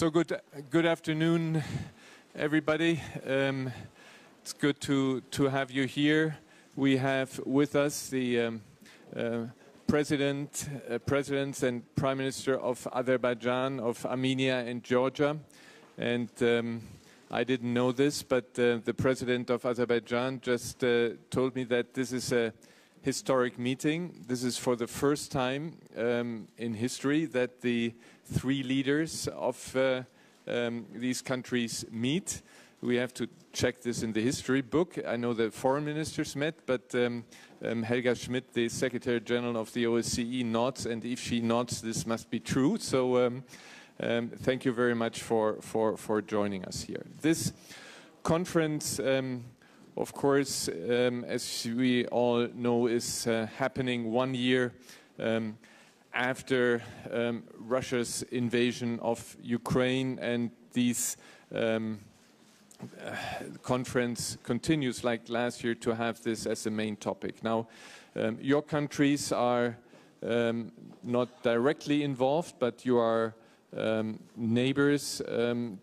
So good, good afternoon, everybody. Um, it's good to, to have you here. We have with us the um, uh, president, uh, presidents and prime minister of Azerbaijan, of Armenia and Georgia. And um, I didn't know this, but uh, the president of Azerbaijan just uh, told me that this is a historic meeting. This is for the first time um, in history that the three leaders of uh, um, these countries meet. We have to check this in the history book. I know the foreign ministers met, but um, um, Helga Schmid, the Secretary General of the OSCE, nods, and if she nods, this must be true. So um, um, thank you very much for, for, for joining us here. This conference, of course, um, as we all know, is uh, happening one year um, after um, Russia's invasion of Ukraine and these um, uh, conference continues like last year to have this as a main topic. Now, um, your countries are um, not directly involved, but you are neighbors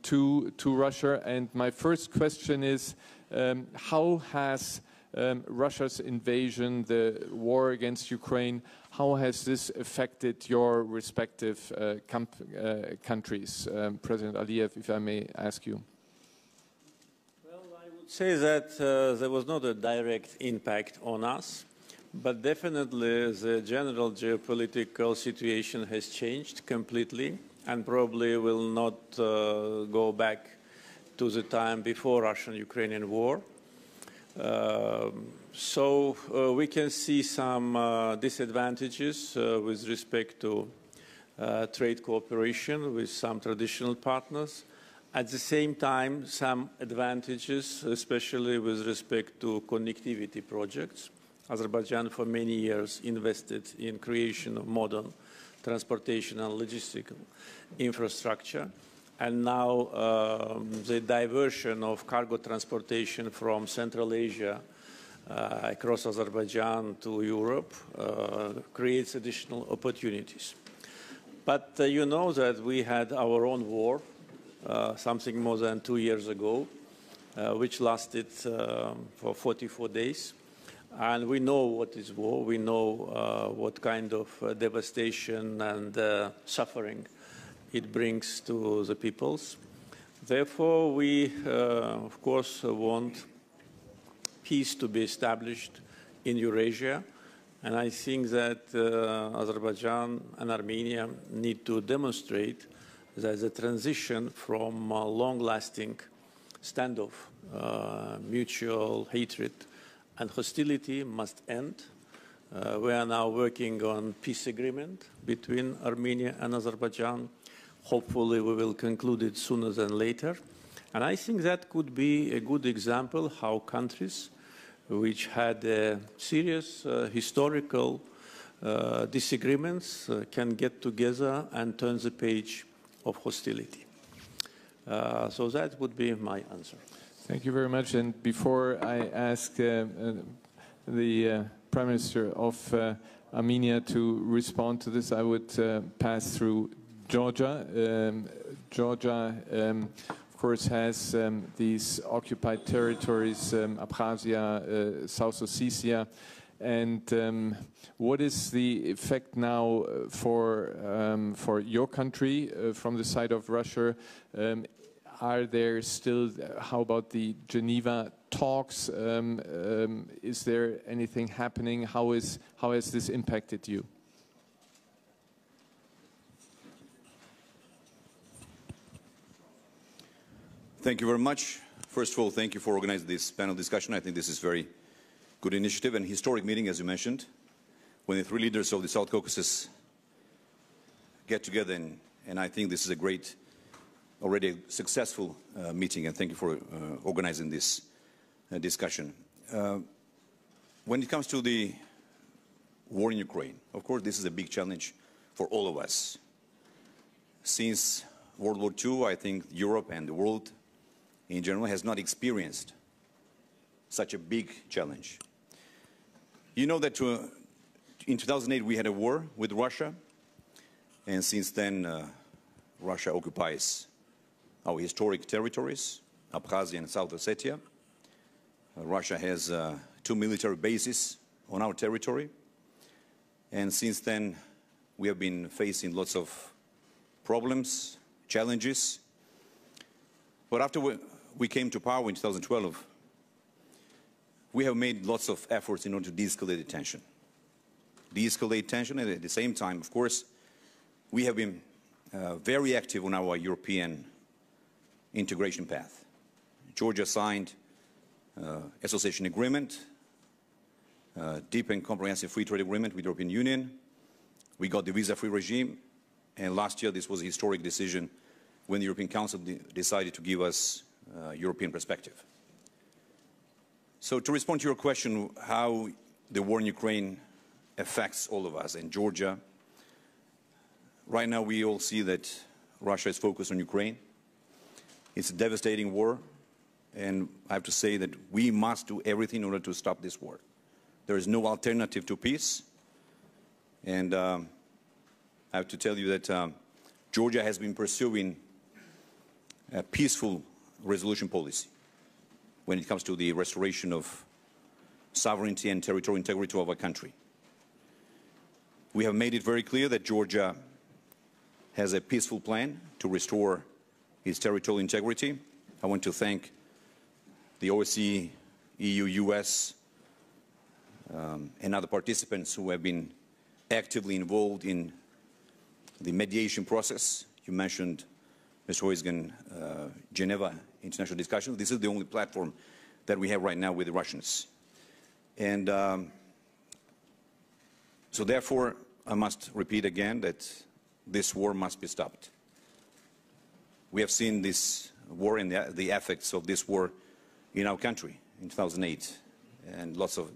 to, to Russia. And my first question is, um, how has um, Russia's invasion, the war against Ukraine, how has this affected your respective uh, uh, countries? Um, President Aliyev, if I may ask you. Well, I would say that uh, there was not a direct impact on us, but definitely the general geopolitical situation has changed completely and probably will not uh, go back to the time before Russian-Ukrainian war. Uh, so uh, we can see some uh, disadvantages uh, with respect to uh, trade cooperation with some traditional partners. At the same time, some advantages, especially with respect to connectivity projects. Azerbaijan for many years invested in creation of modern transportation and logistical infrastructure and now um, the diversion of cargo transportation from Central Asia uh, across Azerbaijan to Europe uh, creates additional opportunities. But uh, you know that we had our own war, uh, something more than two years ago, uh, which lasted um, for 44 days. And we know what is war, we know uh, what kind of devastation and suffering it brings to the peoples. Therefore, we, uh, of course, want peace to be established in Eurasia. And I think that uh, Azerbaijan and Armenia need to demonstrate that the transition from long-lasting standoff, uh, mutual hatred, and hostility must end. Uh, we are now working on peace agreement between Armenia and Azerbaijan. Hopefully, we will conclude it sooner than later. And I think that could be a good example how countries which had uh, serious uh, historical uh, disagreements uh, can get together and turn the page of hostility. Uh, so that would be my answer. Thank you very much. And before I ask uh, the Prime Minister of Armenia to respond to this, I would pass through Georgia. Um, Georgia, um, of course, has um, these occupied territories, um, Abkhazia, uh, South Ossetia. And um, what is the effect now uh, for, um, for your country uh, from the side of Russia? are there still, how about the Geneva talks? is there anything happening? How, is, how has this impacted you? Thank you very much. First of all, thank you for organizing this panel discussion. I think this is very good initiative and historic meeting, as you mentioned, when the three leaders of the South Caucasus get together, and, and I think this is a great, already successful uh, meeting, and thank you for uh, organizing this uh, discussion. Uh, when it comes to the war in Ukraine, of course, this is a big challenge for all of us. Since World War II, I think Europe and the world in general has not experienced such a big challenge. You know that to, uh, in 2008 we had a war with Russia, and since then uh, Russia occupies our historic territories, Abkhazia and South Ossetia. Uh, Russia has uh, two military bases on our territory. And since then, we have been facing lots of problems, challenges. But after we came to power in 2012, we have made lots of efforts in order to de-escalate the tension. De-escalate tension, and at the same time, of course, we have been uh, very active on our European integration path. Georgia signed uh, association agreement, uh, deep and comprehensive free trade agreement with the European Union. We got the visa-free regime, and last year this was a historic decision when the European Council de decided to give us European perspective. So to respond to your question, how the war in Ukraine affects all of us in Georgia, right now we all see that Russia is focused on Ukraine. It's a devastating war, and I have to say that we must do everything in order to stop this war. There is no alternative to peace, and um, I have to tell you that um, Georgia has been pursuing a peaceful resolution policy when it comes to the restoration of sovereignty and territorial integrity of our country. We have made it very clear that Georgia has a peaceful plan to restore its territorial integrity. I want to thank the OSCE, EU, US, um, and other participants who have been actively involved in the mediation process. You mentioned, Mr. Heusgen, uh, Geneva international discussions. This is the only platform that we have right now with the Russians. And um, so therefore, I must repeat again that this war must be stopped. We have seen this war and the, the effects of this war in our country in 2008. And lots of,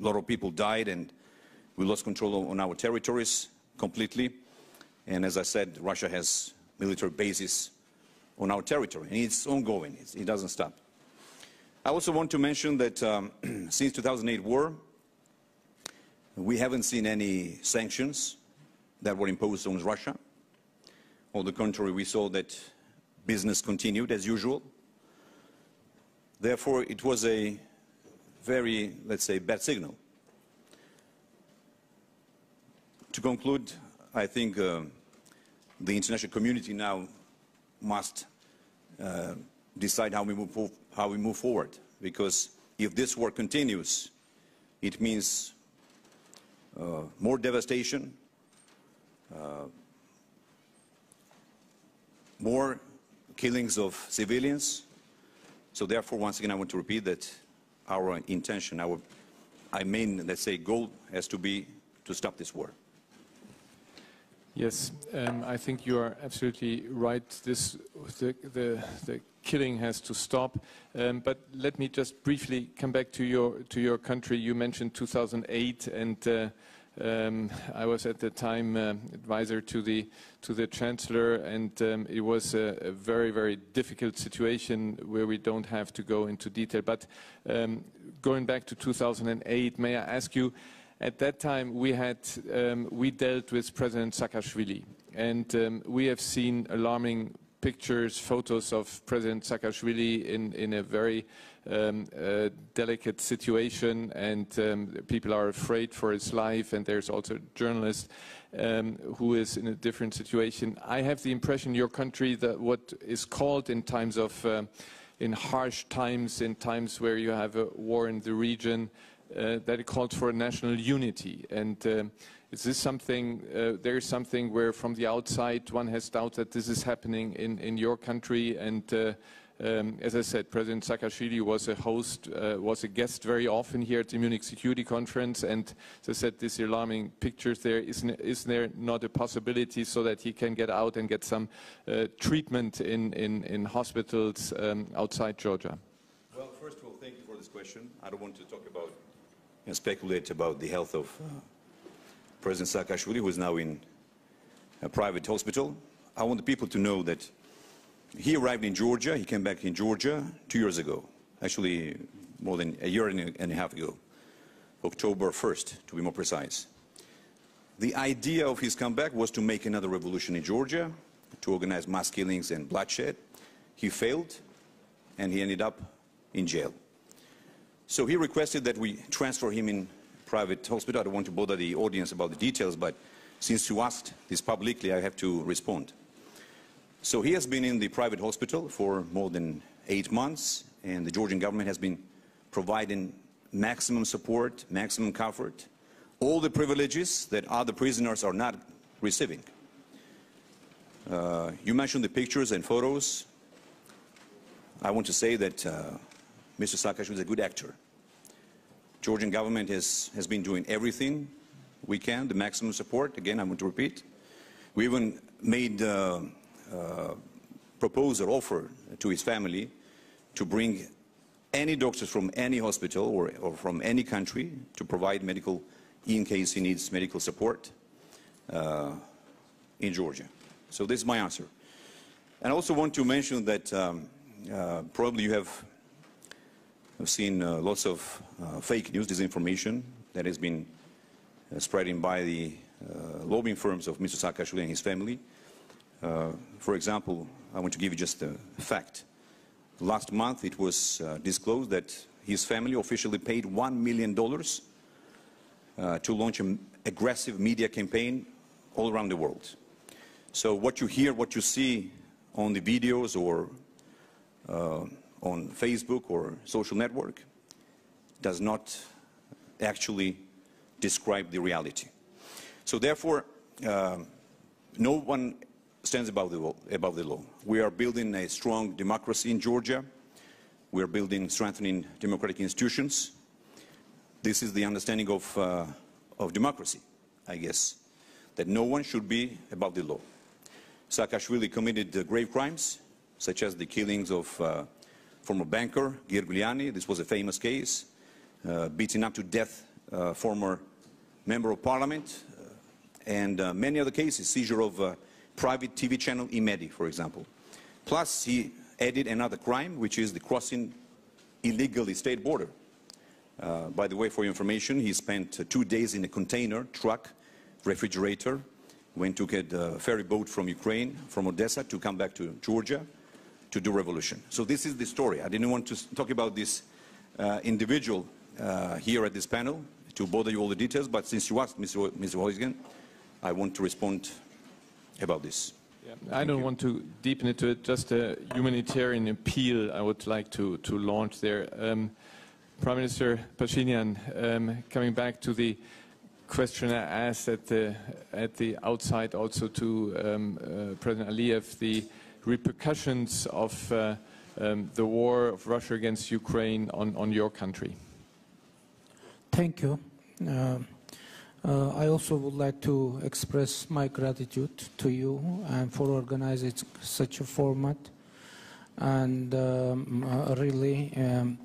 lot of people died and we lost control on our territories completely. And as I said, Russia has military bases on our territory, and it's ongoing. It's, it doesn't stop. I also want to mention that um, since 2008 war, we haven't seen any sanctions that were imposed on Russia. On the contrary, we saw that business continued as usual. Therefore, it was a very, let's say, bad signal. To conclude, I think uh, the international community now must uh, decide how we, move, how we move forward. Because if this war continues, it means uh, more devastation, uh, more killings of civilians. So therefore, once again, I want to repeat that our intention, our, our main, let's say, goal has to be to stop this war. Yes, um, I think you are absolutely right. This, the, the, the killing has to stop. Um, but let me just briefly come back to your, to your country. You mentioned 2008, and uh, um, I was at the time uh, advisor to the, to the chancellor, and um, it was a, a, very, very difficult situation where we don't have to go into detail. But um, going back to 2008, may I ask you, at that time, we, had, um, we dealt with President Saakashvili, and um, we have seen alarming pictures, photos of President Saakashvili in, in a very um, uh, delicate situation, and um, people are afraid for his life, and there's also a journalist um, who is in a different situation. I have the impression your country, that what is called in times of, uh, in harsh times, in times where you have a war in the region, uh, that it called for a national unity. And uh, is this something, uh, there is something where from the outside one has doubt that this is happening in, in your country and uh, um, as I said, President Saakashvili was a host, uh, was a guest very often here at the Munich Security Conference, and as I said, these alarming pictures there, isn't, isn't there not a possibility so that he can get out and get some uh, treatment in, in, in hospitals um, outside Georgia? Well, first of all, thank you for this question. I don't want to talk about and speculate about the health of uh, President Saakashvili, who is now in a private hospital. I want the people to know that he arrived in Georgia. He came back in Georgia two years ago, actually more than a year and a, and a half ago, October 1st, to be more precise. The idea of his comeback was to make another revolution in Georgia, to organize mass killings and bloodshed, he failed and he ended up in jail. So he requested that we transfer him in private hospital. I don't want to bother the audience about the details, but since you asked this publicly, I have to respond. So he has been in the private hospital for more than eight months, and the Georgian government has been providing maximum support, maximum comfort, all the privileges that other prisoners are not receiving. Uh, you mentioned the pictures and photos. I want to say that uh, Mr. Saakashvili is a good actor. Georgian government has, has been doing everything we can, the maximum support. Again, I want to repeat. We even made uh, uh, proposal, offer to his family to bring any doctors from any hospital or, or from any country to provide medical, in case he needs medical support uh, in Georgia. So this is my answer. And I also want to mention that um, uh, probably you have seen uh, lots of uh, fake news, disinformation that has been uh, spreading by the uh, lobbying firms of Mr. Saakashvili and his family. for example, I want to give you just a fact. Last month, it was uh, disclosed that his family officially paid $1 million uh, to launch an aggressive media campaign all around the world. So what you hear, what you see on the videos or uh, on Facebook or social network does not actually describe the reality. So therefore, uh, no one stands above the, above the law. We are building a strong democracy in Georgia. We are building, strengthening democratic institutions. This is the understanding of, uh, of democracy, I guess, that no one should be above the law. Saakashvili committed grave crimes, such as the killings of uh, former banker Girgvliani. This was a famous case. Uh, beating up to death uh, former member of parliament, uh, and uh, many other cases, seizure of private TV channel Imedi, for example. Plus, he added another crime, which is the crossing illegally state border. Uh, by the way, for your information, he spent uh, two days in a container truck, refrigerator, when took a uh, ferry boat from Ukraine, from Odessa, to come back to Georgia to do revolution. So this is the story. I didn't want to talk about this uh, individual uh, here at this panel to bother you all the details, but since you asked, Mr. Mr. Heusgen, I want to respond about this. Yeah, I don't you. want to deepen into it, just a humanitarian appeal I would like to, to launch there. Um, Prime Minister Pashinyan, um, coming back to the question I asked at the, at the outside also to um, uh, President Aliyev, the repercussions of uh, um, the war of Russia against Ukraine on, on your country. Thank you. Uh, uh, I also would like to express my gratitude to you and for organizing such a format. And um, uh, really, um,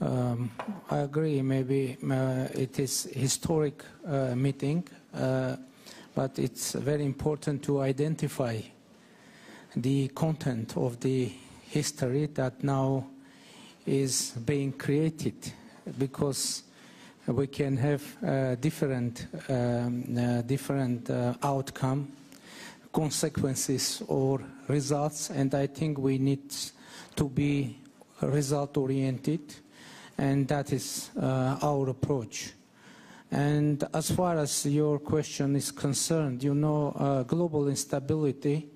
um, I agree. Maybe uh, it is historic uh, meeting, uh, but it's very important to identify the content of the history that now is being created, because we can have different, um, different uh, outcome, consequences or results, and I think we need to be result-oriented, and that is uh, our approach. And as far as your question is concerned, you know, uh, global instability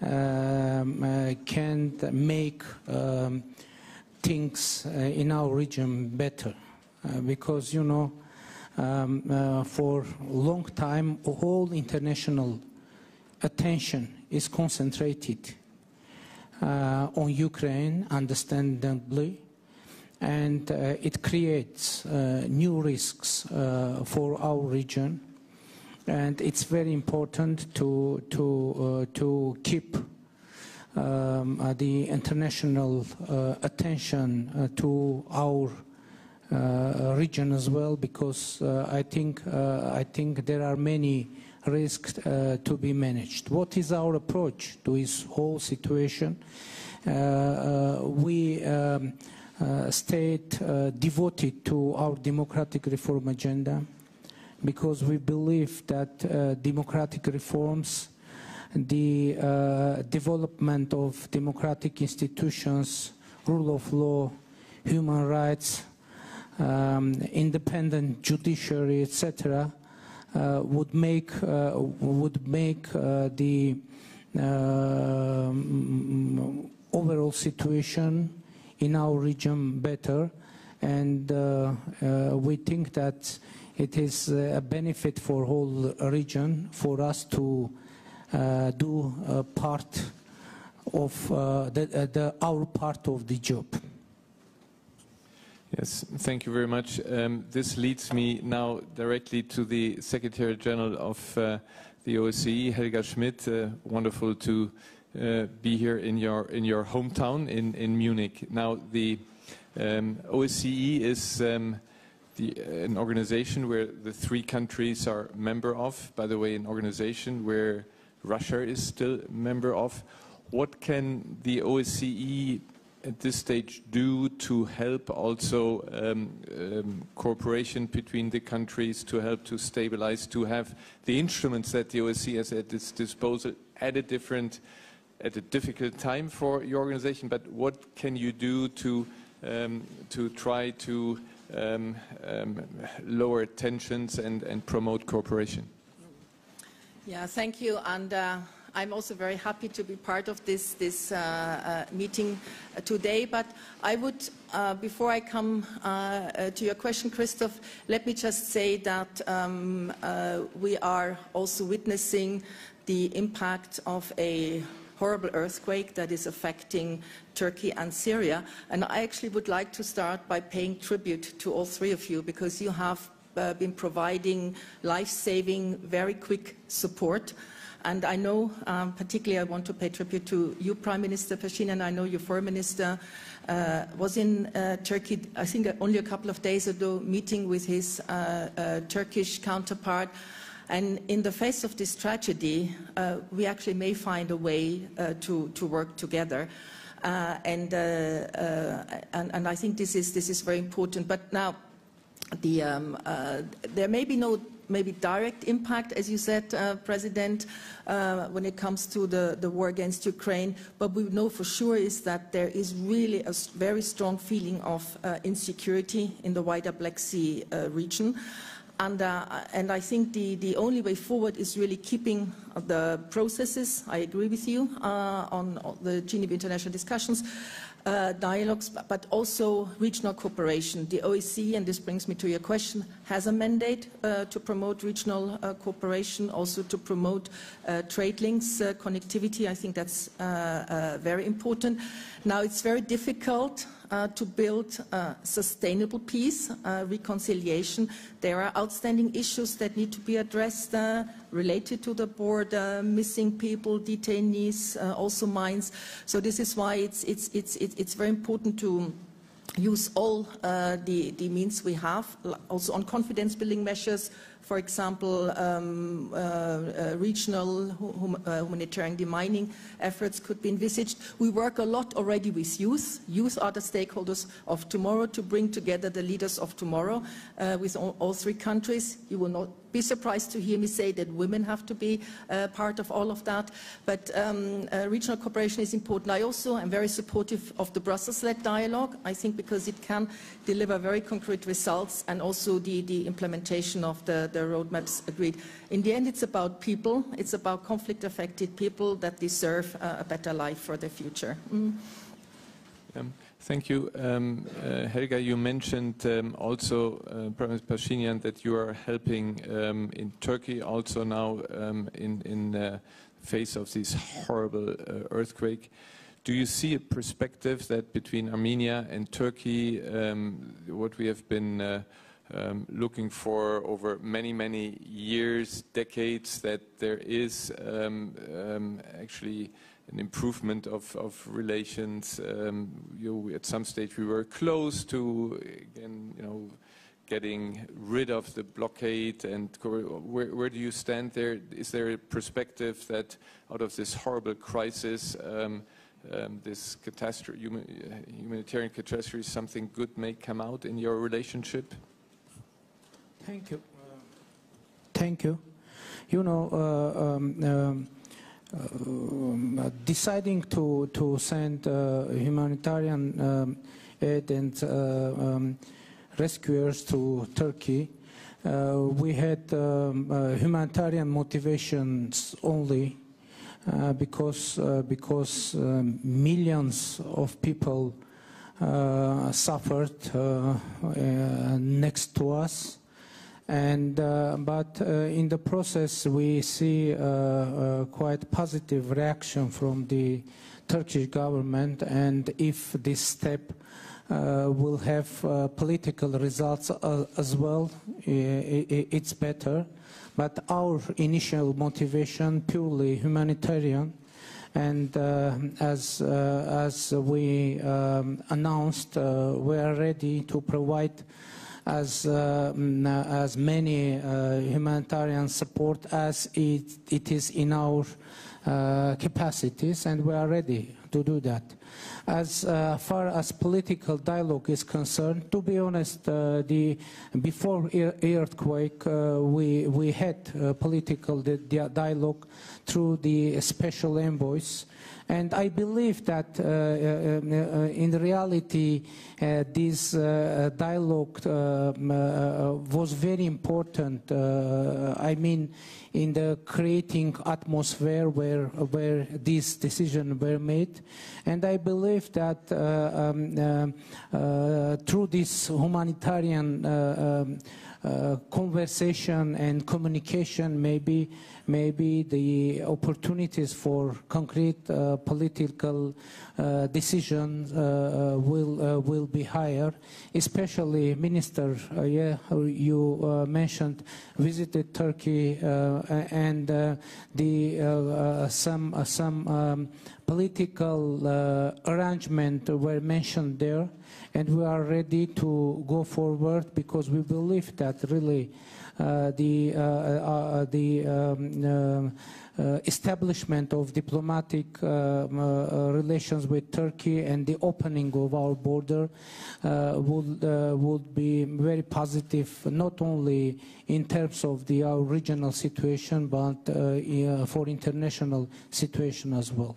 can make um, things in our region better. Uh, because, you know, um, uh, for a long time, all international attention is concentrated uh, on Ukraine, understandably, and uh, it creates uh, new risks uh, for our region. And it's very important to, to, to keep um, the international attention to our uh, region as well because uh, I think uh, I think there are many risks to be managed. What is our approach to this whole situation? we um, stayed devoted to our democratic reform agenda because we believe that democratic reforms the uh, development of democratic institutions, rule of law, human rights, um, independent judiciary, etc., uh, would make uh, would make uh, the um, overall situation in our region better, and uh, uh, we think that it is a benefit for whole region for us to uh, do part of the, the, our part of the job. Yes, thank you very much. Um, this leads me now directly to the Secretary General of uh, the OSCE, Helga Schmid. Uh, wonderful to uh, be here in your in your hometown in in Munich. Now, the um, OSCE is um, the, an organization where the three countries are member of. By the way, an organization where Russia is still member of. What can the OSCE at this stage do to help also um, um, cooperation between the countries to help to stabilize, to have the instruments that the OSCE has at its disposal at a different, at a difficult time for your organization, but what can you do to, um, to try to um, um, lower tensions and, and promote cooperation? Yeah, thank you. And uh, I'm also very happy to be part of this, this uh, uh, meeting today. But I would, uh, before I come uh, uh, to your question, Christoph, let me just say that um, we are also witnessing the impact of a horrible earthquake that is affecting Turkey and Syria. And I actually would like to start by paying tribute to all three of you because you have uh, been providing life-saving, very quick support. And I know, um, particularly, I want to pay tribute to you, Prime Minister Pashinyan. And I know your foreign minister uh, was in uh, Turkey, I think only a couple of days ago, meeting with his uh, uh Turkish counterpart. And in the face of this tragedy, uh, we actually may find a way uh, to, to work together. and, and, and I think this is, this is very important. But now, the, um, there may be no maybe direct impact, as you said, uh, President, uh, when it comes to the, the war against Ukraine. But we know for sure is that there is really a very strong feeling of uh, insecurity in the wider Black Sea uh, region. And, uh, and, I think the, the, only way forward is really keeping the processes, I agree with you, uh, on the Geneva International discussions, uh, dialogues, but also regional cooperation. The OEC, and this brings me to your question, has a mandate uh, to promote regional uh, cooperation, also to promote uh, trade links, connectivity. I think that's very important. Now, it's very difficult uh, to build uh, sustainable peace, uh, reconciliation. There are outstanding issues that need to be addressed related to the border, missing people, detainees, also mines. So this is why it's, it's, it's, it's very important to use all uh, the, the means we have, also on confidence building measures, for example, um, uh, uh, regional hum uh, humanitarian demining efforts could be envisaged. We work a lot already with youth. Youth are the stakeholders of tomorrow to bring together the leaders of tomorrow uh, with all, all three countries. You will not be surprised to hear me say that women have to be uh, part of all of that. But um, uh, regional cooperation is important. I also am very supportive of the Brussels-led dialogue, I think because it can deliver very concrete results and also the, the implementation of the, the roadmaps agreed. In the end, it's about people. It's about conflict-affected people that deserve uh, a better life for the future. Mm. Um. Thank you. Um, uh, Helga, you mentioned um, also, uh, President Pashinyan, that you are helping um, in Turkey also now um, in, in face of this horrible uh, earthquake. Do you see a perspective that between Armenia and Turkey, um, what we have been uh, um, looking for over many, many years, decades, that there is actually an improvement of, of relations. Um, you, at some stage, we were close to, again, you know, getting rid of the blockade. And where, where do you stand there? Is there a perspective that out of this horrible crisis, um, um, this catastrophe, humanitarian catastrophe, something good may come out in your relationship? Thank you. Uh, thank you. You know, uh, um, um um, deciding to, to send uh, humanitarian um, aid and uh, um, rescuers to Turkey, uh, we had um, uh, humanitarian motivations only uh, because, uh, because millions of people suffered next to us. And, uh, but uh, in the process, we see uh, quite positive reaction from the Turkish government. And if this step will have political results as well, it's better. But our initial motivation, purely humanitarian, and uh, as, uh, as we um, announced, uh, we are ready to provide as, uh, mm, as many uh, humanitarian support as it, it is in our uh, capacities, and we are ready to do that. As uh, far as political dialogue is concerned, to be honest, uh, the before earthquake, uh, we we had political dialogue through the special envoys. And I believe that uh, uh, uh, in reality, this dialogue was very important. I mean, in the creating atmosphere where where these decisions were made, and I believe that um, through this humanitarian uh, um, uh, conversation and communication, maybe maybe the opportunities for concrete uh, political uh, decisions uh, will will be higher. Especially, Minister, yeah, you mentioned visited Turkey and the some some um, political arrangement were mentioned there and we are ready to go forward because we believe that really uh, Uh, the uh, uh, uh, the um, um uh, establishment of diplomatic relations with Turkey and the opening of our border would would be very positive, not only in terms of the our regional situation, but for international situation as well.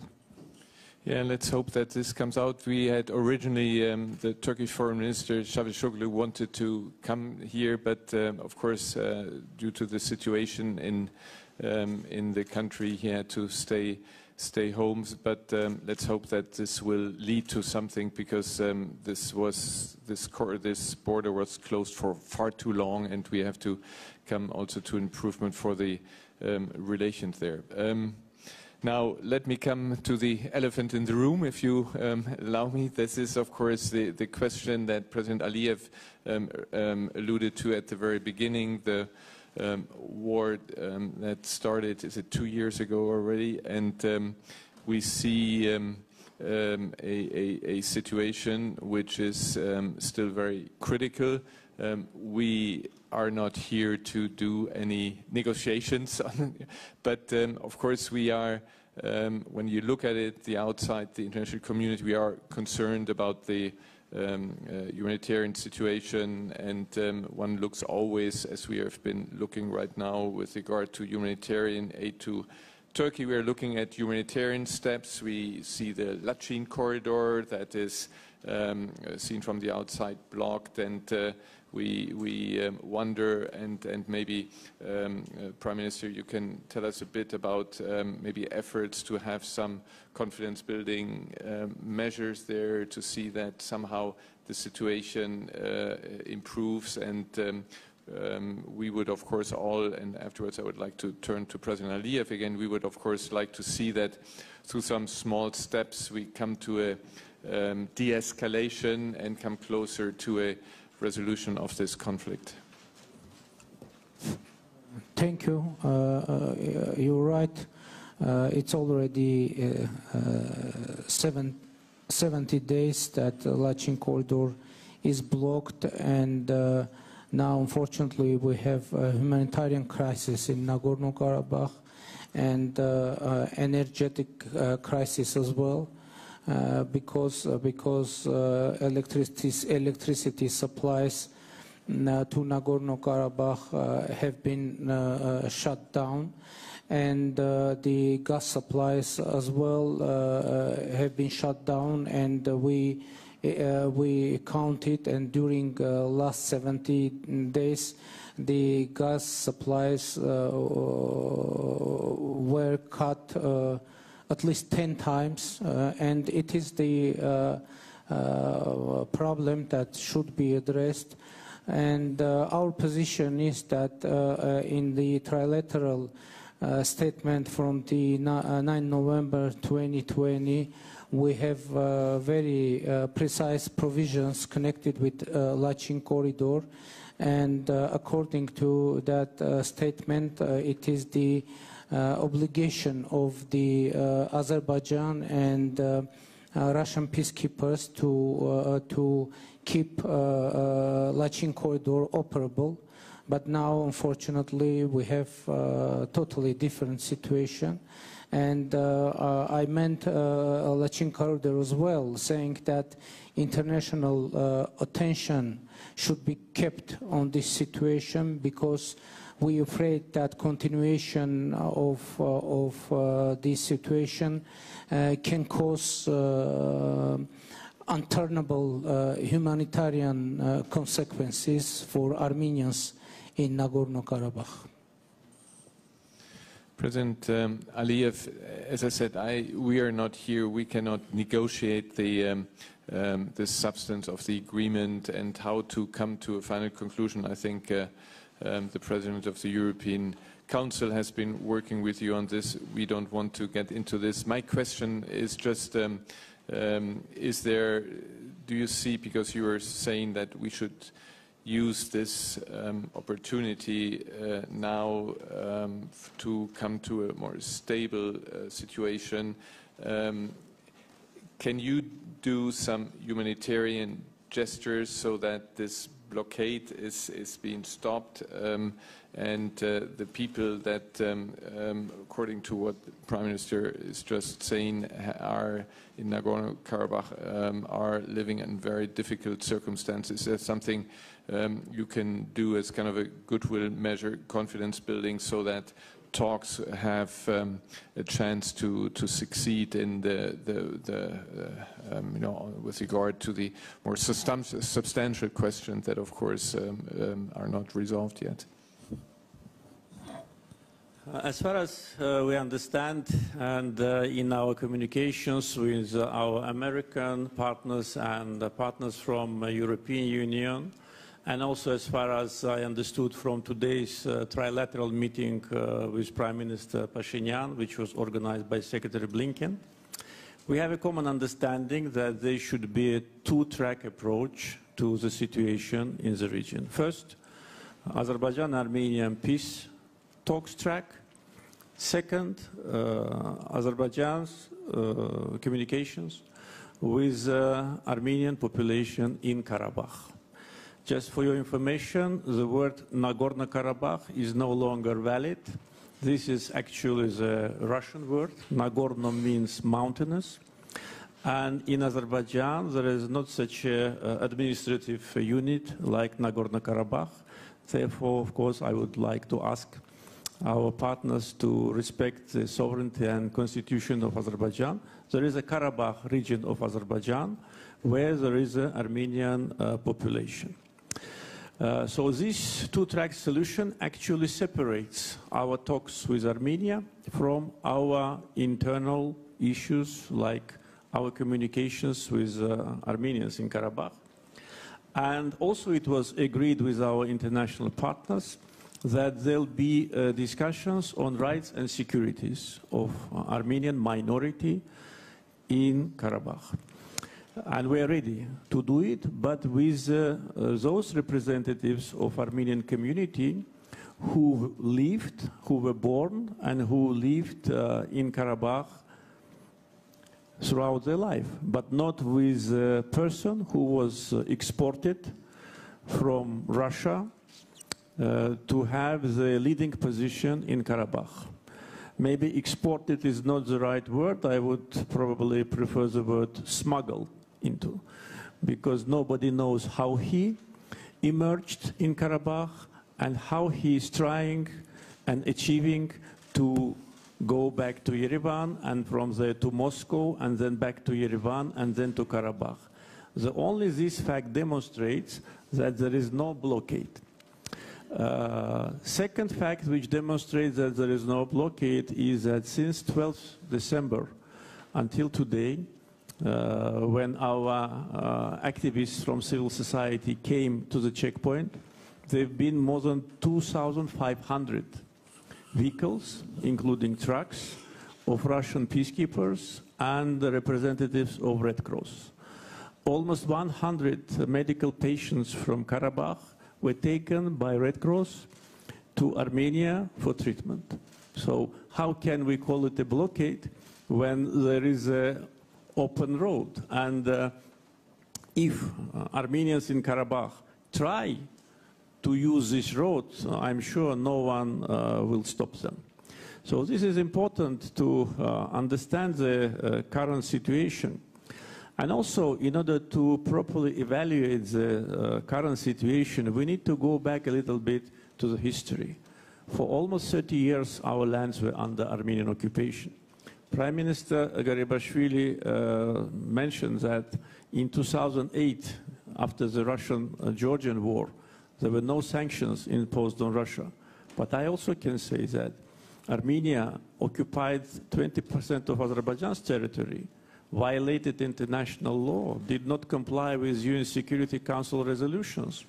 Yeah, let's hope that this comes out. We had originally um, the Turkish Foreign Minister Çavuşoğlu wanted to come here, but um, of course, uh, due to the situation in um, in the country, he had to stay stay home. But um, let's hope that this will lead to something because um, this was this this border was closed for far too long, and we have to come also to improvement for the um, relations there. Now, let me come to the elephant in the room, if you um, allow me. This is, of course, the, the question that President Aliyev um, um, alluded to at the very beginning, the um, war um, that started, is it two years ago already? And um, we see a, a, a, situation which is still very critical. we are not here to do any negotiations, but um, of course we are, um, when you look at it, the outside, the international community, we are concerned about the um, uh, humanitarian situation. And um, one looks always, as we have been looking right now with regard to humanitarian aid to Turkey, we are looking at humanitarian steps. We see the Lachin corridor that is um, seen from the outside blocked. And uh, we, we um, wonder, and, and maybe, um, uh, Prime Minister, you can tell us a bit about um, maybe efforts to have some confidence building um, measures there to see that somehow the situation uh, improves and um, um, we would, of course, all, and afterwards I would like to turn to President Aliyev again, we would, of course, like to see that through some small steps we come to a de-escalation and come closer to a resolution of this conflict. Thank you. Uh, uh, you're right. Uh, it's already uh, uh, seven, 70 days that the Lachin corridor is blocked and now unfortunately we have a humanitarian crisis in Nagorno-Karabakh and energetic crisis as well. Uh, because uh, because uh, electricity electricity supplies to Nagorno-Karabakh have been shut down. And uh, the gas supplies as well uh, have been shut down. And we uh, we counted and during the last 70 days the gas supplies were cut at least 10 times and it is the uh, problem that should be addressed. And uh, our position is that uh, in the trilateral statement from the 9 November 2020, we have uh, very uh, precise provisions connected with uh, Lachin corridor and according to that statement it is the Uh, obligation of the uh, Azerbaijan and uh, uh, Russian peacekeepers to, uh, to keep uh, Lachin corridor operable. But now, unfortunately, we have a totally different situation. And I meant Lachin corridor as well, saying that international attention should be kept on this situation because we are afraid that continuation of, uh, of uh, this situation uh, can cause unturnable humanitarian consequences for Armenians in Nagorno-Karabakh. President um, Aliyev, as I said, I, we are not here. We cannot negotiate the, um, um, the substance of the agreement and how to come to a final conclusion. I think uh, um, the President of the European Council has been working with you on this. We don't want to get into this. My question is just, um, um, is there, do you see, because you were saying that we should use this um, opportunity uh, now um, to come to a more stable uh, situation, um, can you do some humanitarian gestures so that this blockade is, is being stopped um, and uh, the people that, um, um, according to what the Prime Minister is just saying, are in Nagorno-Karabakh um, are living in very difficult circumstances. Is that something um, you can do as kind of a goodwill measure, confidence building, so that talks have um, a chance to to succeed in the the, the uh, um, you know with regard to the more substantial questions that of course um, um, are not resolved yet. Uh, as far as uh, we understand, and uh, in our communications with uh, our American partners and partners from the European Union, and also, as far as I understood from today's uh, trilateral meeting uh, with Prime Minister Pashinyan, which was organized by Secretary Blinken, we have a common understanding that there should be a two-track approach to the situation in the region. First, Azerbaijan-Armenian peace talks track. Second, uh, Azerbaijan's uh, communications with uh, Armenian population in Karabakh. Just for your information, the word Nagorno-Karabakh is no longer valid. This is actually the Russian word. Nagorno means mountainous. And in Azerbaijan, there is not such an uh, administrative unit like Nagorno-Karabakh. Therefore, of course, I would like to ask our partners to respect the sovereignty and constitution of Azerbaijan. There is a Karabakh region of Azerbaijan where there is an Armenian uh, population. Uh, so this two-track solution actually separates our talks with Armenia from our internal issues like our communications with uh, Armenians in Karabakh. And also it was agreed with our international partners that there'll be uh, discussions on rights and securities of Armenian minority in Karabakh. And we are ready to do it, but with uh, those representatives of Armenian community who lived, who were born, and who lived uh, in Karabakh throughout their life, but not with a person who was uh, exported from Russia uh, to have the leading position in Karabakh. Maybe exported is not the right word. I would probably prefer the word smuggled into because nobody knows how he emerged in Karabakh and how he is trying and achieving to go back to Yerevan and from there to Moscow and then back to Yerevan and then to Karabakh. The only this fact demonstrates that there is no blockade. Uh, second fact which demonstrates that there is no blockade is that since 12th December until today, when our uh, activists from civil society came to the checkpoint, there have been more than 2,500 vehicles, including trucks, of Russian peacekeepers and representatives of Red Cross. Almost 100 medical patients from Karabakh were taken by Red Cross to Armenia for treatment. So how can we call it a blockade when there is an open road? And uh, if uh, Armenians in Karabakh try to use this road, I'm sure no one uh, will stop them. So this is important to uh, understand the uh, current situation. And also, in order to properly evaluate the uh, current situation, we need to go back a little bit to the history. For almost 30 years, our lands were under Armenian occupation. Prime Minister Garibashvili uh, mentioned that in 2008, after the Russian-Georgian war, there were no sanctions imposed on Russia. But I also can say that Armenia occupied 20% of Azerbaijan's territory violated international law, did not comply with UN Security Council resolutions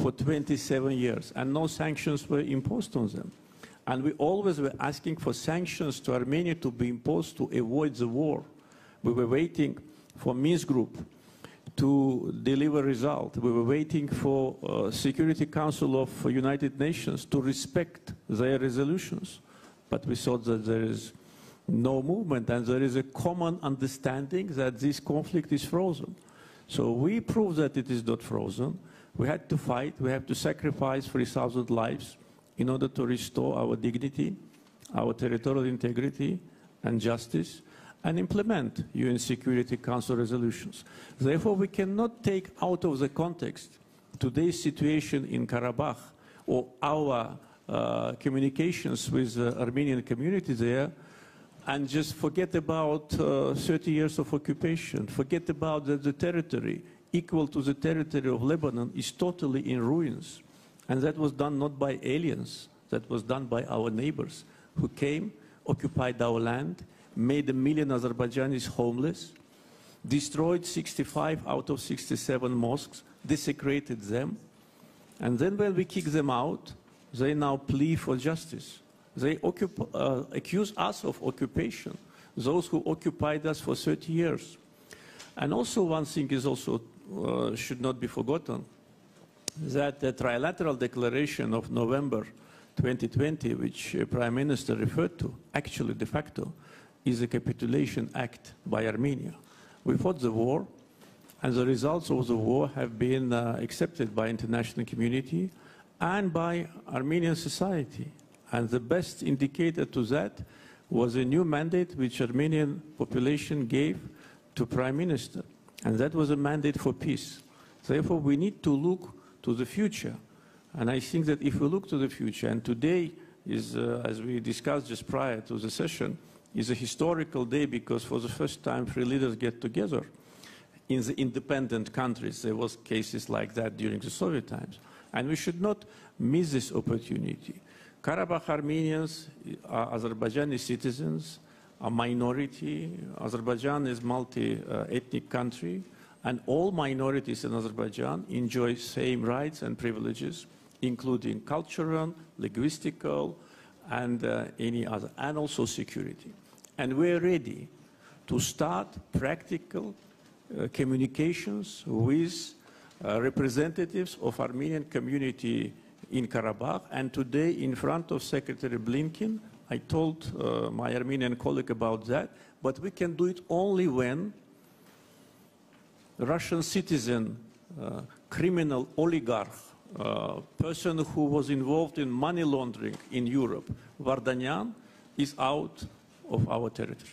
for 27 years, and no sanctions were imposed on them. And we always were asking for sanctions to Armenia to be imposed to avoid the war. We were waiting for Minsk Group to deliver result. We were waiting for uh, Security Council of United Nations to respect their resolutions. But we thought that there is no movement, and there is a common understanding that this conflict is frozen. So we proved that it is not frozen. We had to fight. We have to sacrifice 3,000 lives in order to restore our dignity, our territorial integrity, and justice, and implement UN Security Council resolutions. Therefore, we cannot take out of the context today's situation in Karabakh or our uh, communications with the Armenian community there and just forget about uh, 30 years of occupation, forget about that the territory equal to the territory of Lebanon is totally in ruins. And that was done not by aliens, that was done by our neighbors who came, occupied our land, made a million Azerbaijanis homeless, destroyed 65 out of 67 mosques, desecrated them, and then when we kick them out, they now plea for justice. They uh, accuse us of occupation, those who occupied us for 30 years. And also one thing is also uh, should not be forgotten, that the trilateral declaration of November 2020, which uh, Prime Minister referred to, actually de facto, is a capitulation act by Armenia. We fought the war, and the results of the war have been uh, accepted by international community and by Armenian society. And the best indicator to that was a new mandate which Armenian population gave to Prime Minister. And that was a mandate for peace. Therefore, we need to look to the future. And I think that if we look to the future, and today is, uh, as we discussed just prior to the session, is a historical day because for the first time three leaders get together in the independent countries. There was cases like that during the Soviet times. And we should not miss this opportunity. Karabakh Armenians are Azerbaijani citizens, a minority. Azerbaijan is multi-ethnic country, and all minorities in Azerbaijan enjoy same rights and privileges, including cultural, linguistical, and uh, any other, and also security. And we're ready to start practical uh, communications with uh, representatives of Armenian community in Karabakh. And today, in front of Secretary Blinken, I told uh, my Armenian colleague about that, but we can do it only when Russian citizen, uh, criminal oligarch, uh, person who was involved in money laundering in Europe, Vardanyan, is out of our territory.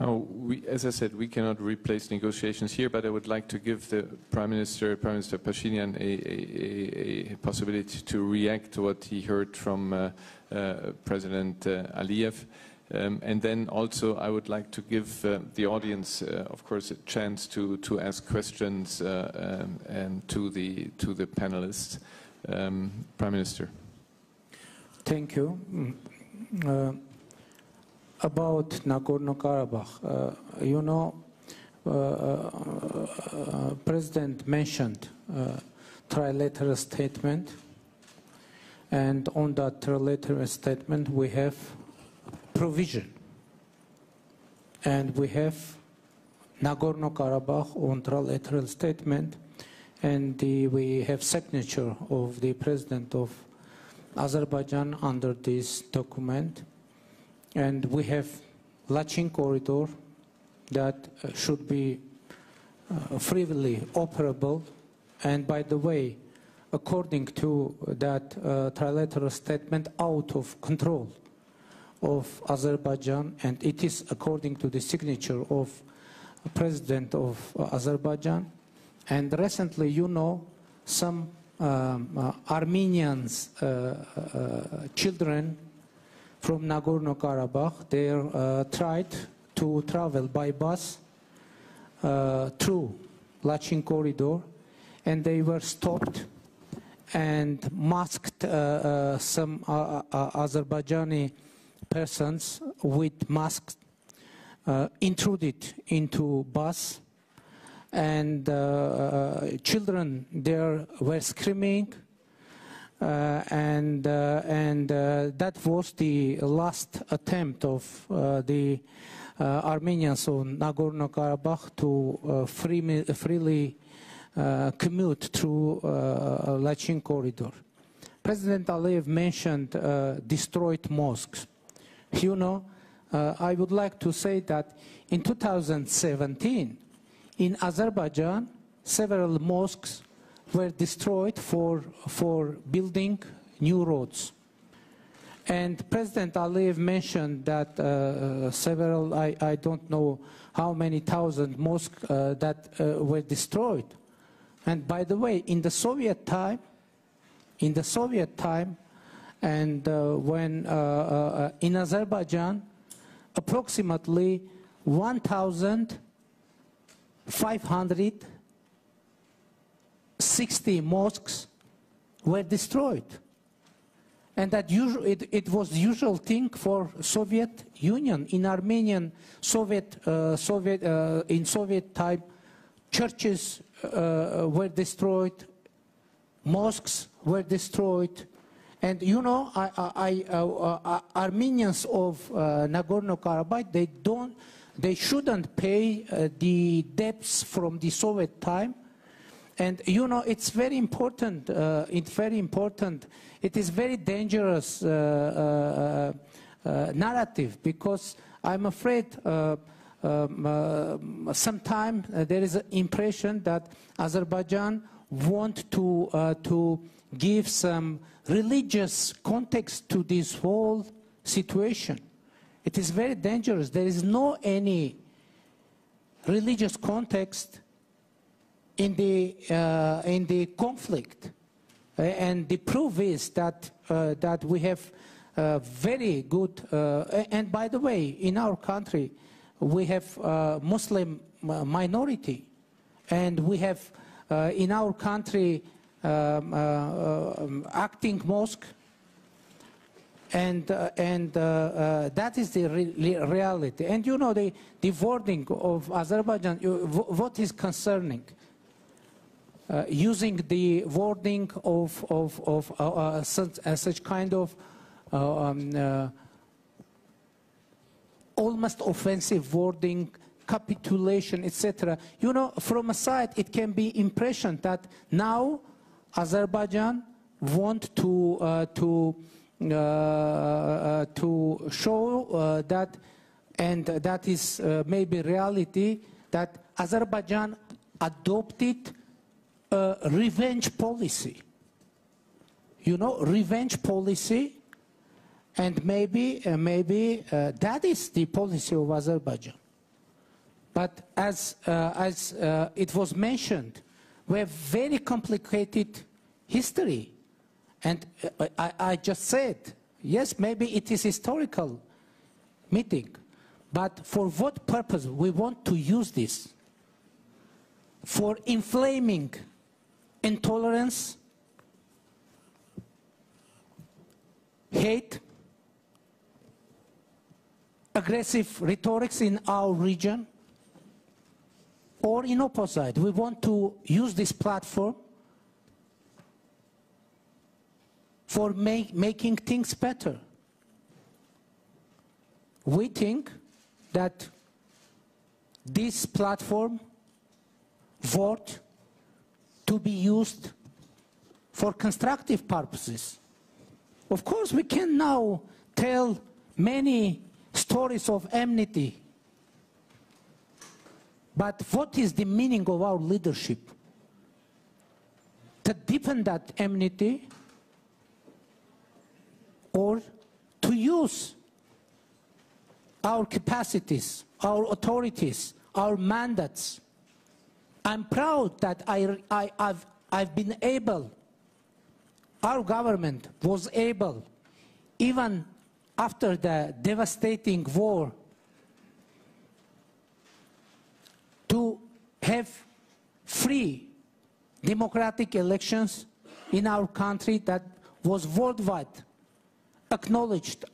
Now, we, as I said, we cannot replace negotiations here, but I would like to give the Prime Minister, Prime Minister Pashinyan, a, a, a possibility to react to what he heard from uh, uh, President uh, Aliyev. Um, and then also, I would like to give uh, the audience, uh, of course, a chance to, to ask questions uh, um, and to the to the panelists. Um, Prime Minister. Thank you. Mm, uh, about Nagorno-Karabakh, uh, you know, uh, President mentioned trilateral statement, and on that trilateral statement we have provision, and we have Nagorno-Karabakh on trilateral statement, and the, we have signature of the president of Azerbaijan under this document. And we have Lachin corridor that uh, should be uh, freely operable. And by the way, according to that uh, trilateral statement, out of control of Azerbaijan, and it is according to the signature of President of Azerbaijan. And recently, you know, some um, uh, Armenians uh, uh, children from Nagorno-Karabakh. They uh, tried to travel by bus uh, through Lachin corridor and they were stopped and masked uh, uh some uh, uh, Azerbaijani persons with masks uh, intruded into bus and uh, uh, children there were screaming uh, and uh, and uh, that was the last attempt of the Armenians on Nagorno-Karabakh to free, freely commute through Lachin corridor. President Aliyev mentioned destroyed mosques. You know, I would like to say that in 2017, in Azerbaijan, several mosques were destroyed for, for building new roads. And President Aliyev mentioned that uh, uh, several, I, I, don't know how many thousand mosques uh, that uh, were destroyed. And by the way, in the Soviet time, in the Soviet time, and uh, when uh, in Azerbaijan, approximately 1,560 mosques were destroyed. And that usual, it, it, was the usual thing for Soviet Union. In Armenian, Soviet, uh, Soviet, uh, in Soviet time, churches uh, were destroyed, mosques were destroyed. And you know, I, I, uh, uh, Armenians of uh, Nagorno-Karabakh, they don't, they shouldn't pay the debts from the Soviet time and you know, it's very important. Uh, it's very important. It is very dangerous uh, uh, uh narrative because I'm afraid uh, um, uh, sometimes there is an impression that Azerbaijan want to to give some religious context to this whole situation. It is very dangerous. There is no any religious context in the, uh, in the conflict. Uh, and the proof is that, uh, that we have uh, very good, uh, and by the way, in our country, we have Muslim minority. And we have in our country um, um, acting mosque and uh, and uh, uh, that is the re reality. And you know the the wording of Azerbaijan. what is concerning? uh, using the wording of, of, of uh, uh such, uh, such, kind of uh, um, almost offensive wording, capitulation, etc. You know, from a side, it can be impression that now Azerbaijan want to uh, to uh, uh, to show that, and that is maybe reality that Azerbaijan adopted a revenge policy. You know, revenge policy, and maybe, uh, maybe uh, that is the policy of Azerbaijan. But as, uh, as uh, it was mentioned, we have very complicated history. And uh, I, I just said, yes, maybe it is historical meeting, but for what purpose we want to use this? For inflaming intolerance, hate, aggressive rhetorics in our region, or in opposite, we want to use this platform for make, making things better. We think that this platform vote to be used for constructive purposes. Of course, we can now tell many stories of enmity but what is the meaning of our leadership? To deepen that enmity or to use our capacities, our authorities, our mandates. I'm proud that I, I, have I've been able, our government was able, even after the devastating war to have free democratic elections in our country that was worldwide acknowledged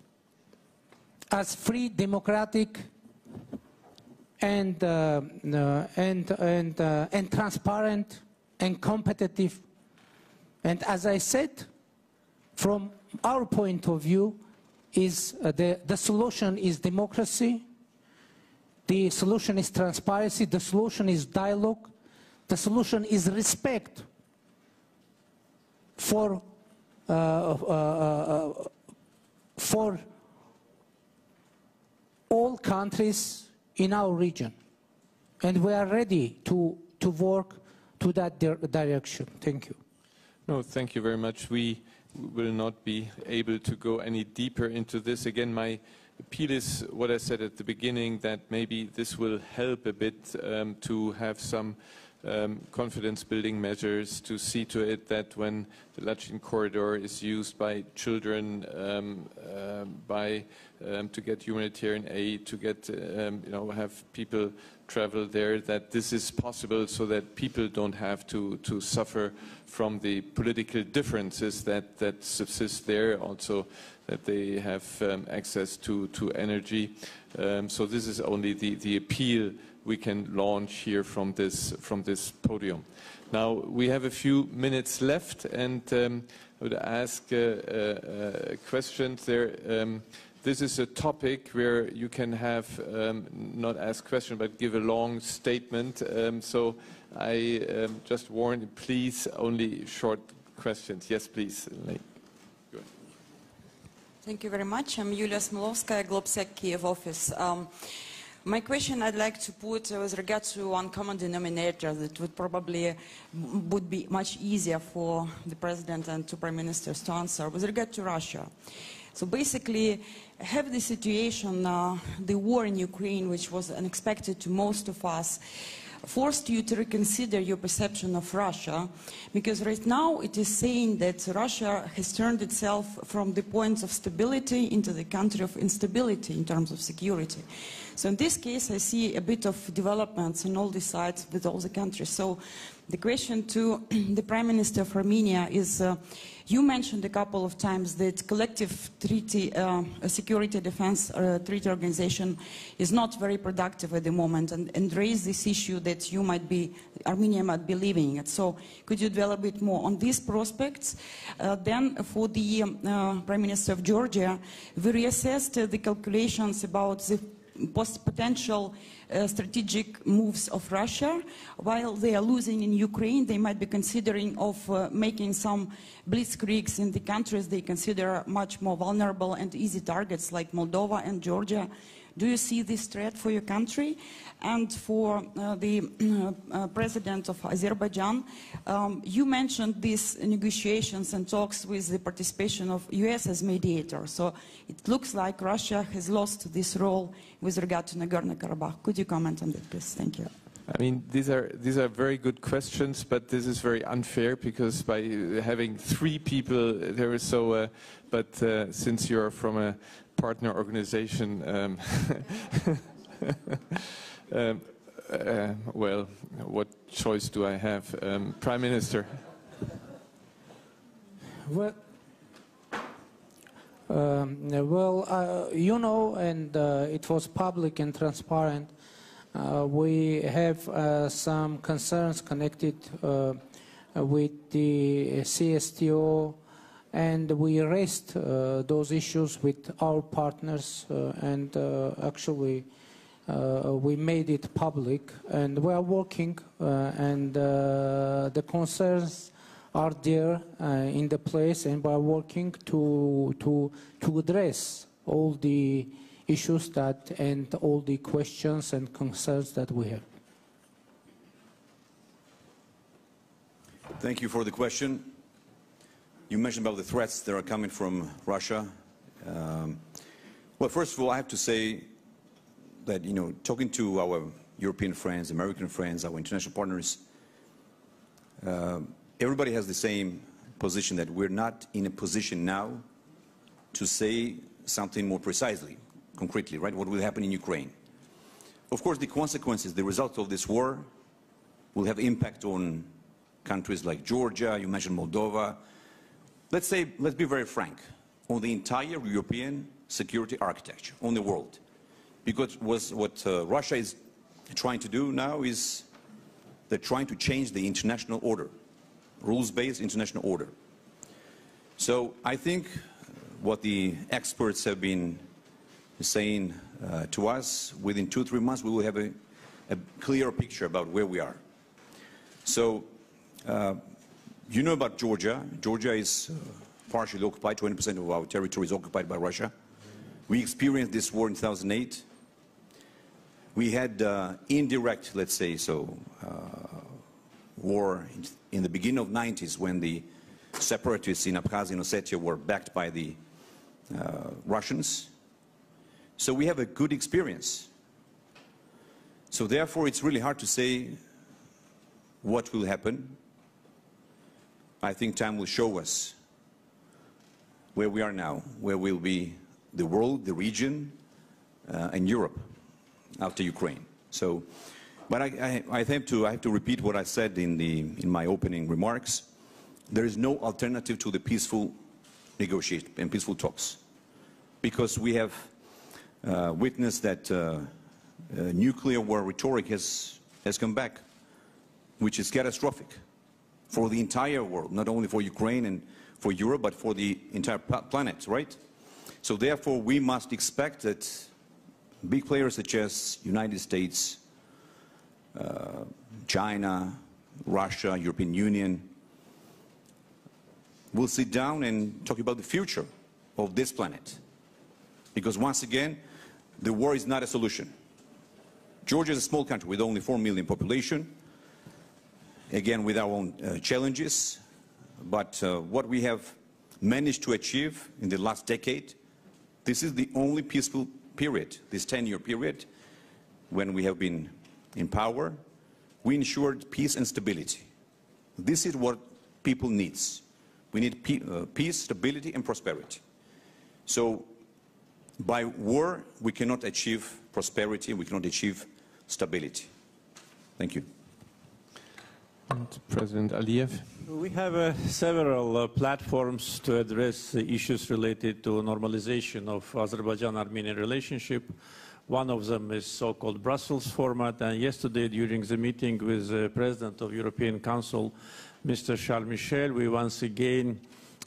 as free, democratic, and, uh, uh, and, and, uh, and transparent and competitive. And as I said, from our point of view, is uh, the, the solution is democracy, the solution is transparency, the solution is dialogue, the solution is respect for, uh, uh, uh, for all countries in our region. And we are ready to, to work to that di direction. Thank you. No, thank you very much. We will not be able to go any deeper into this. Again, my appeal is what I said at the beginning, that maybe this will help a bit um, to have some um, confidence building measures to see to it that when the Lachin corridor is used by children, um, uh, by um, to get humanitarian aid, to get um, you know have people travel there, that this is possible so that people don't have to to suffer from the political differences that that subsist there. Also, that they have um, access to to energy. So this is only the the appeal we can launch here from this, from this podium. Now, we have a few minutes left, and um, I would ask uh, uh, questions there. Um, this is a topic where you can have, um, not ask questions, but give a long statement. Um, so I um, just warn, please, only short questions. Yes, please. Thank you very much. I'm Yulia Smilovskaya, Globsec Kiev office. Um, my question I'd like to put with regard to one common denominator that would probably would be much easier for the president and two prime ministers to answer with regard to Russia. So basically, have the situation, uh, the war in Ukraine, which was unexpected to most of us, forced you to reconsider your perception of Russia, because right now it is saying that Russia has turned itself from the points of stability into the country of instability in terms of security. So in this case, I see a bit of developments on all the sides with all the countries. So the question to the Prime Minister of Armenia is, uh, you mentioned a couple of times that collective treaty, uh, security defense uh, treaty organization is not very productive at the moment and, and raise this issue that you might be, Armenia might be leaving it. So could you dwell a bit more on these prospects? Uh, then for the uh, Prime Minister of Georgia, we reassessed the calculations about the potential uh, strategic moves of Russia. While they are losing in Ukraine, they might be considering of uh, making some blitzkriegs in the countries they consider much more vulnerable and easy targets like Moldova and Georgia Do you see this threat for your country? And for uh, the uh, president of Azerbaijan, um, you mentioned these negotiations and talks with the participation of US as mediator. So it looks like Russia has lost this role with regard to Nagorno-Karabakh. Could you comment on that, please? Thank you. I mean, these are these are very good questions, but this is very unfair because by having three people there is so. Uh, but uh, since you're from a partner organization, um, um, uh, well, what choice do I have, um, Prime Minister? Well, um, well, uh, you know, and uh, it was public and transparent uh, we have uh, some concerns connected uh, with the CSTO and we raised uh, those issues with our partners uh, and uh, actually we made it public and we are working and the concerns are there in the place and we are working to, to, to address all the issues that and all the questions and concerns that we have. Thank you for the question. You mentioned about the threats that are coming from Russia. Um, well, first of all, I have to say that, you know, talking to our European friends, American friends, our international partners, uh, everybody has the same position that we're not in a position now to say something more precisely concretely, right? What will happen in Ukraine? Of course, the consequences, the results of this war will have impact on countries like Georgia, you mentioned Moldova. Let's say, let's be very frank, on the entire European security architecture, on the world. Because what uh, Russia is trying to do now is they're trying to change the international order, rules-based international order. So I think what the experts have been saying uh, to us, within two, three months, we will have a, a clearer picture about where we are. So, uh, you know about Georgia. Georgia is uh, partially occupied, 20% of our territory is occupied by Russia. We experienced this war in 2008. We had uh, indirect, let's say so, uh, war in, in, the beginning of 90s when the separatists in Abkhazia and Ossetia were backed by the uh, Russians. So we have a good experience. So therefore, it's really hard to say what will happen. I think time will show us where we are now, where will be the world, the region, uh, and Europe after Ukraine. So, but I, I, I, have to, I have to repeat what I said in, the, in my opening remarks. There is no alternative to the peaceful negotiation and peaceful talks because we have uh, witnessed that uh, uh, nuclear war rhetoric has, has come back, which is catastrophic for the entire world, not only for Ukraine and for Europe, but for the entire planet, right? So therefore, we must expect that big players such as United States, uh, China, Russia, European Union, will sit down and talk about the future of this planet. Because once again, the war is not a solution. Georgia is a small country with only 4 million population, again with our own uh, challenges, but uh, what we have managed to achieve in the last decade, this is the only peaceful period, this 10-year period, when we have been in power, we ensured peace and stability. This is what people needs. We need pe uh, peace, stability, and prosperity. So by war, we cannot achieve prosperity, we cannot achieve stability. Thank you. And President Aliyev. We have uh, several uh, platforms to address the issues related to normalization of Azerbaijan-Armenian relationship. One of them is so-called Brussels format, and yesterday during the meeting with the President of European Council, Mr. Charles Michel, we once again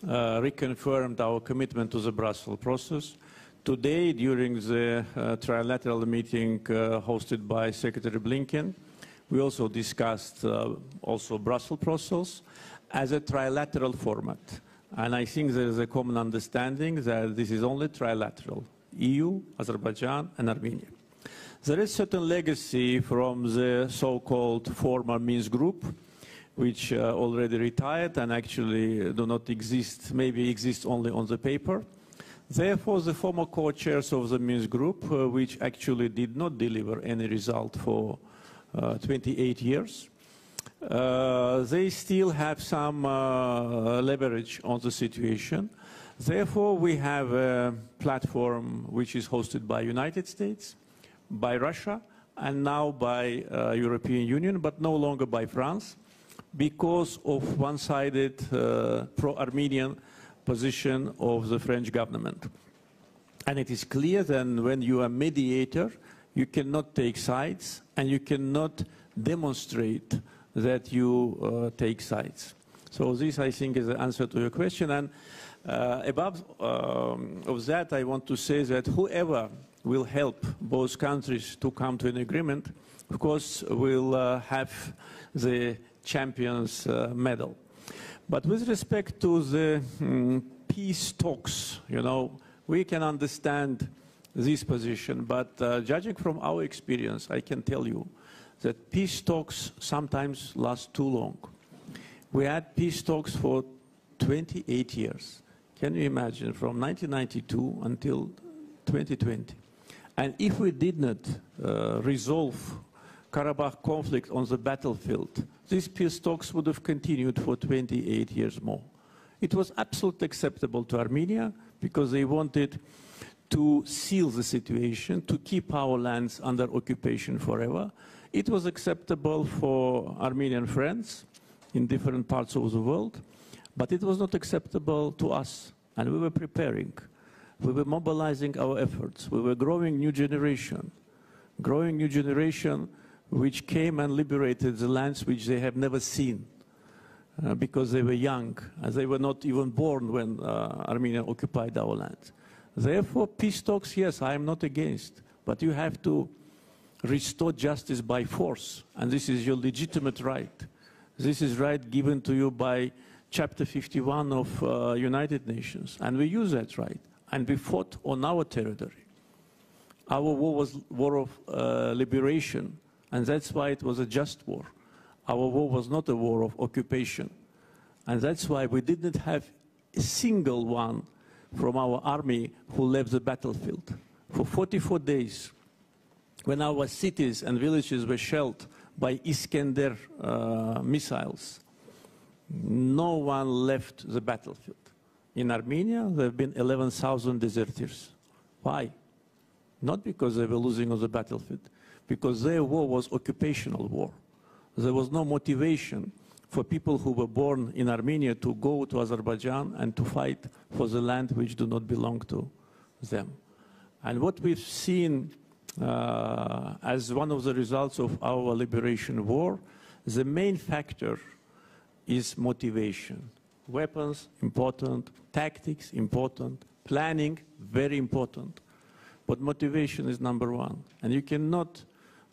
uh, reconfirmed our commitment to the Brussels process. Today, during the uh, trilateral meeting uh, hosted by Secretary Blinken, we also discussed uh, also Brussels process as a trilateral format. And I think there is a common understanding that this is only trilateral. EU, Azerbaijan, and Armenia. There is certain legacy from the so-called former Minsk group, which uh, already retired and actually do not exist, maybe exist only on the paper. Therefore, the former co-chairs of the Minsk group, uh, which actually did not deliver any result for 28 years, uh, they still have some uh, leverage on the situation. Therefore, we have a platform which is hosted by United States, by Russia, and now by uh, European Union, but no longer by France, because of one-sided uh, pro-Armenian position of the French government. And it is clear that when you are mediator, you cannot take sides and you cannot demonstrate that you uh, take sides. So this, I think, is the answer to your question. And uh, above um, of that, I want to say that whoever will help both countries to come to an agreement, of course, will uh, have the champion's uh, medal. But with respect to the um, peace talks, you know, we can understand this position, but uh, judging from our experience, I can tell you that peace talks sometimes last too long. We had peace talks for 28 years. Can you imagine, from 1992 until 2020? And if we did not uh, resolve Karabakh conflict on the battlefield, these peace talks would have continued for 28 years more. It was absolutely acceptable to Armenia because they wanted to seal the situation, to keep our lands under occupation forever. It was acceptable for Armenian friends in different parts of the world, but it was not acceptable to us. And we were preparing. We were mobilizing our efforts. We were growing new generation, growing new generation which came and liberated the lands which they have never seen uh, because they were young, as they were not even born when uh, Armenia occupied our land. Therefore, peace talks, yes, I am not against, but you have to restore justice by force, and this is your legitimate right. This is right given to you by Chapter 51 of uh, United Nations, and we use that right, and we fought on our territory. Our war was war of uh, liberation, and that's why it was a just war. Our war was not a war of occupation. And that's why we didn't have a single one from our army who left the battlefield. For 44 days, when our cities and villages were shelled by Iskander uh, missiles, no one left the battlefield. In Armenia, there have been 11,000 deserters. Why? Not because they were losing on the battlefield, because their war was occupational war. There was no motivation for people who were born in Armenia to go to Azerbaijan and to fight for the land which do not belong to them. And what we've seen uh, as one of the results of our liberation war, the main factor is motivation. Weapons, important. Tactics, important. Planning, very important. But motivation is number one. And you cannot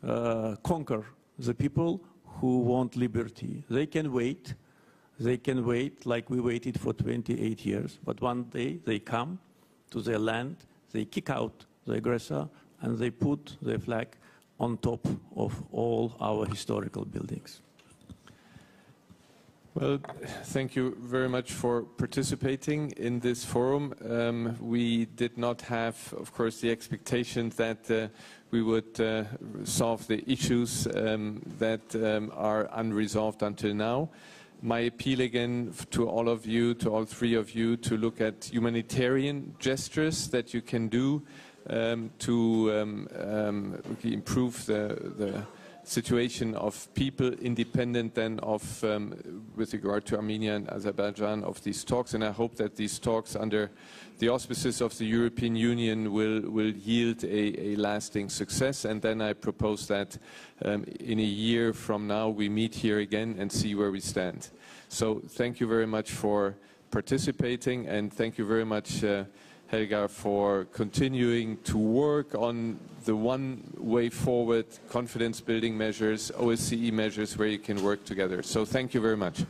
uh, conquer the people who want liberty. They can wait. They can wait like we waited for 28 years. But one day they come to their land, they kick out the aggressor, and they put their flag on top of all our historical buildings. Well, thank you very much for participating in this forum. Um, we did not have, of course, the expectation that uh, we would uh, solve the issues um, that um, are unresolved until now. My appeal again to all of you, to all three of you, to look at humanitarian gestures that you can do um, to um, um, improve the, the situation of people independent then of, um, with regard to Armenia and Azerbaijan, of these talks. And I hope that these talks under the auspices of the European Union will, will yield a, a lasting success. And then I propose that um, in a year from now we meet here again and see where we stand. So thank you very much for participating and thank you very much uh, Helga, for continuing to work on the one way forward, confidence building measures, OSCE measures where you can work together. So thank you very much.